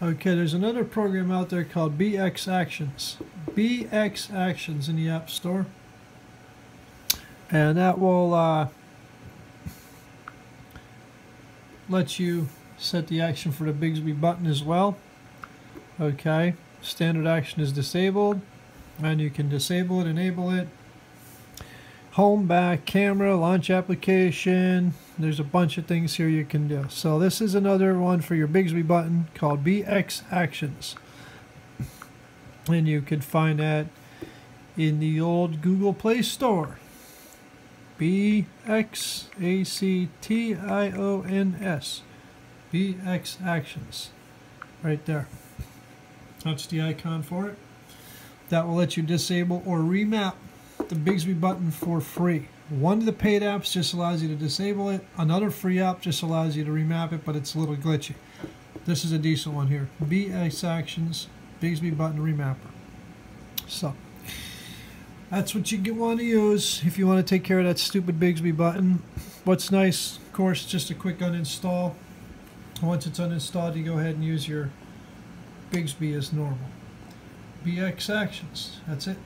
Okay, there's another program out there called BX Actions. BX Actions in the App Store. And that will uh, let you set the action for the Bixby button as well. Okay, standard action is disabled. And you can disable it, enable it. Home, back, camera, launch application, there's a bunch of things here you can do. So this is another one for your Bixby button called BX Actions. And you can find that in the old Google Play Store. B-X-A-C-T-I-O-N-S. BX Actions. Right there. That's the icon for it. That will let you disable or remap the Bixby button for free. One of the paid apps just allows you to disable it. Another free app just allows you to remap it, but it's a little glitchy. This is a decent one here. BX Actions, Bixby Button Remapper. So, that's what you want to use if you want to take care of that stupid Bixby button. What's nice, of course, just a quick uninstall. Once it's uninstalled, you go ahead and use your Bixby as normal. BX Actions. That's it.